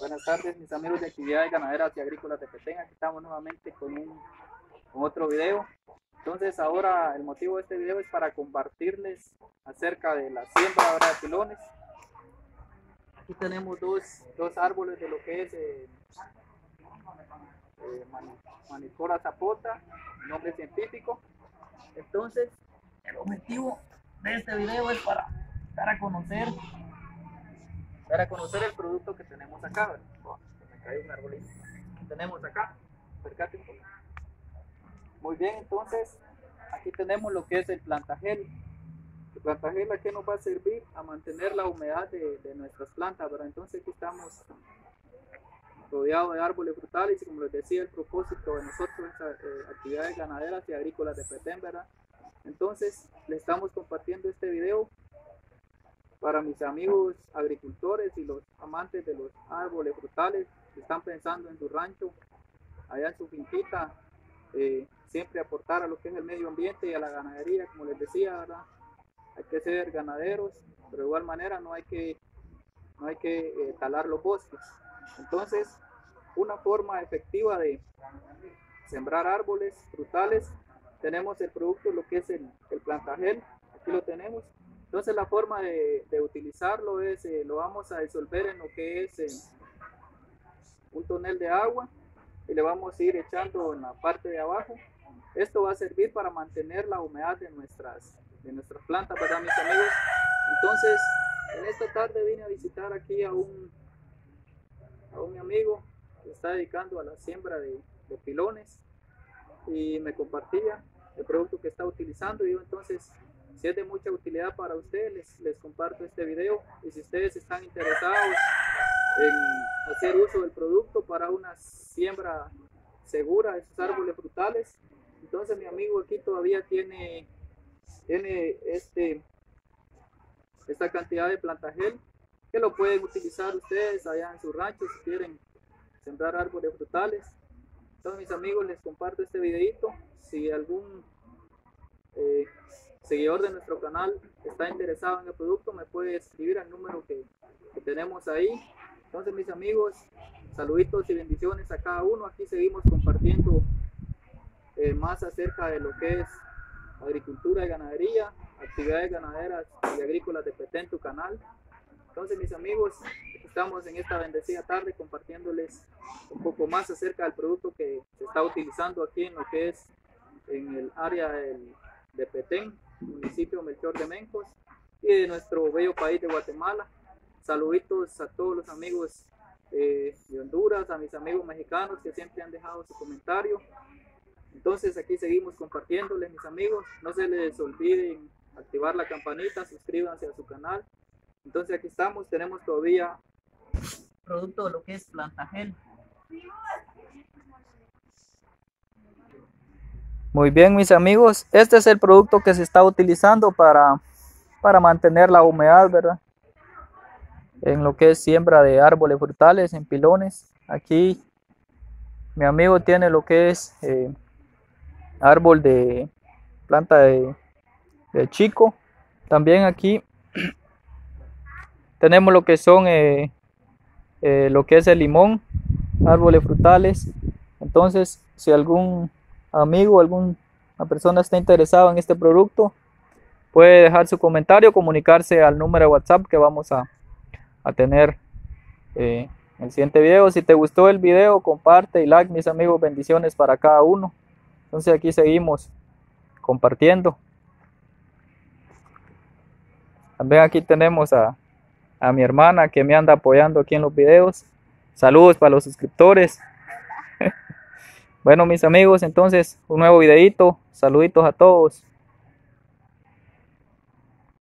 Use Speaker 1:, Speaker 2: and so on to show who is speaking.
Speaker 1: Buenas tardes mis amigos de actividades ganaderas y agrícolas de Petén. Aquí estamos nuevamente con, un, con otro video. Entonces ahora el motivo de este video es para compartirles acerca de la siembra de pilones. Aquí tenemos dos, dos, árboles de lo que es eh, eh, Manicora zapota, nombre científico. Entonces el objetivo de este video es para dar a conocer para conocer el producto que tenemos acá. Oh, me cae un arbolito. Tenemos acá. Muy bien, entonces aquí tenemos lo que es el plantagel. El plantagel a qué nos va a servir a mantener la humedad de, nuestras plantas, ¿verdad? Entonces aquí estamos rodeados de árboles frutales y como les decía el propósito de nosotros es eh, actividades ganaderas y agrícolas de Petén, ¿verdad? Entonces le estamos compartiendo este video para mis amigos agricultores y los amantes de los árboles frutales que están pensando en su rancho, allá en su finquita, eh, siempre aportar a lo que es el medio ambiente y a la ganadería, como les decía, ¿verdad? Hay que ser ganaderos, pero de igual manera no hay que, no hay que eh, talar los bosques. Entonces, una forma efectiva de sembrar árboles frutales, tenemos el producto, lo que es el, el plantagel, aquí lo tenemos, entonces la forma de, utilizarlo es, eh, lo vamos a disolver en lo que es eh, un tonel de agua y le vamos a ir echando en la parte de abajo. Esto va a servir para mantener la humedad de nuestras, de nuestras plantas, ¿verdad mis amigos? Entonces, en esta tarde vine a visitar aquí a un, a un amigo que está dedicando a la siembra de, de pilones y me compartía el producto que está utilizando y yo entonces si es de mucha utilidad para ustedes, les, comparto este video. Y si ustedes están interesados en hacer uso del producto para una siembra segura de sus árboles frutales, entonces mi amigo aquí todavía tiene, tiene este, esta cantidad de plantagel que lo pueden utilizar ustedes allá en su rancho si quieren sembrar árboles frutales. Entonces mis amigos les comparto este videito. Si algún eh, seguidor de nuestro canal está interesado en el producto, me puede escribir al número que, tenemos ahí. Entonces, mis amigos, saluditos y bendiciones a cada uno. Aquí seguimos compartiendo eh, más acerca de lo que es agricultura y ganadería, actividades ganaderas y agrícolas de Petén, tu canal. Entonces, mis amigos, estamos en esta bendecida tarde compartiéndoles un poco más acerca del producto que se está utilizando aquí en lo que es en el área de Petén, municipio Melchor de Mencos y de nuestro bello país de Guatemala. Saluditos a todos los amigos eh, de Honduras, a mis amigos mexicanos que siempre han dejado su comentario. Entonces aquí seguimos compartiéndoles mis amigos. No se les olviden activar la campanita, suscríbanse a su canal. Entonces aquí estamos, tenemos todavía producto de lo que es plantagel. Muy bien, mis amigos, este es el producto que se está utilizando para, para mantener la humedad, ¿verdad? En lo que es siembra de árboles frutales, en pilones. Aquí mi amigo tiene lo que es eh, árbol de planta de, chico. También aquí tenemos lo que son eh, eh, lo que es el limón, árboles frutales. Entonces, si algún amigo, alguna persona está interesada en este producto, puede dejar su comentario, comunicarse al número de WhatsApp que vamos a, tener eh, en el siguiente video. Si te gustó el video, comparte y like, mis amigos, bendiciones para cada uno. Entonces aquí seguimos compartiendo. También aquí tenemos a, a mi hermana que me anda apoyando aquí en los videos. Saludos para los suscriptores. Bueno, mis amigos, entonces un nuevo videito. Saluditos a todos.